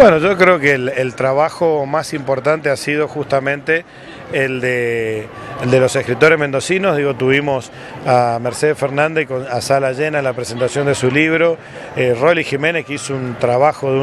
Bueno, yo creo que el, trabajo más importante ha sido justamente el de, los escritores mendocinos. Digo, tuvimos a Mercedes Fernández con, a sala llena en la presentación de su libro, eh, Rolly Jiménez que hizo un trabajo de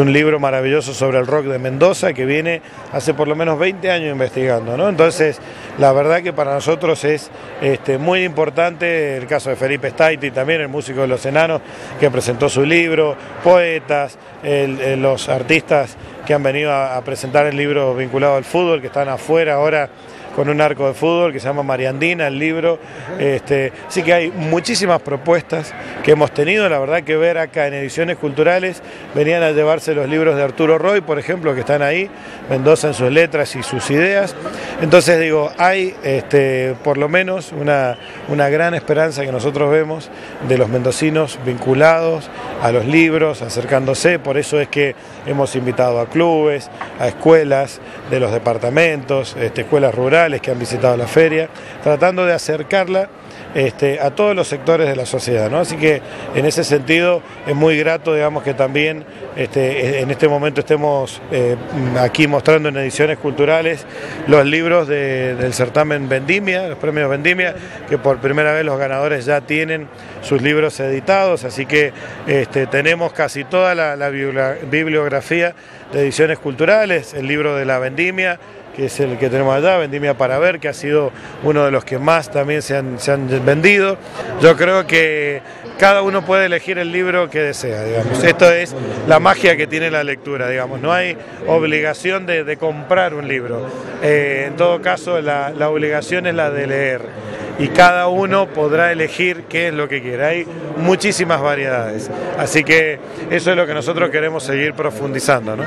un, libro maravilloso sobre el rock de Mendoza que viene hace por lo menos 20 años investigando. ¿no? Entonces, la verdad que para nosotros es este, muy importante el caso de Felipe Staiti, también el músico de Los Enanos, que presentó su libro, poetas, los artistas que han venido a, presentar el libro vinculado al fútbol, que están afuera ahora con un arco de fútbol que se llama Mariandina, el libro. Este, sí que hay muchísimas propuestas que hemos tenido, la verdad que ver acá en ediciones culturales venían a llevarse los libros de Arturo Roy, por ejemplo, que están ahí, Mendoza en sus letras y sus ideas. Entonces digo, hay este, por lo menos una, una gran esperanza que nosotros vemos de los mendocinos vinculados a los libros, acercándose, por eso es que hemos invitado a clubes, a escuelas de los departamentos, este, escuelas rurales que han visitado la feria, tratando de acercarla este, a todos los sectores de la sociedad. ¿no? Así que en ese sentido es muy grato digamos, que también este, en este momento estemos eh, aquí mostrando en ediciones culturales los libros del certamen Vendimia, los premios Vendimia, que por primera vez los ganadores ya tienen sus libros editados, así que este, tenemos casi toda la bibliografía de ediciones culturales, el libro de la Vendimia, que es el que tenemos allá, Vendimia para ver, que ha sido uno de los que más también se han, vendido. Yo creo que cada uno puede elegir el libro que desea, digamos. Esto es la magia que tiene la lectura, digamos. No hay obligación de, comprar un libro. Eh, en todo caso, la, la obligación es la de leer y cada uno podrá elegir qué es lo que quiere. Hay muchísimas variedades. Así que eso es lo que nosotros queremos seguir profundizando. ¿no?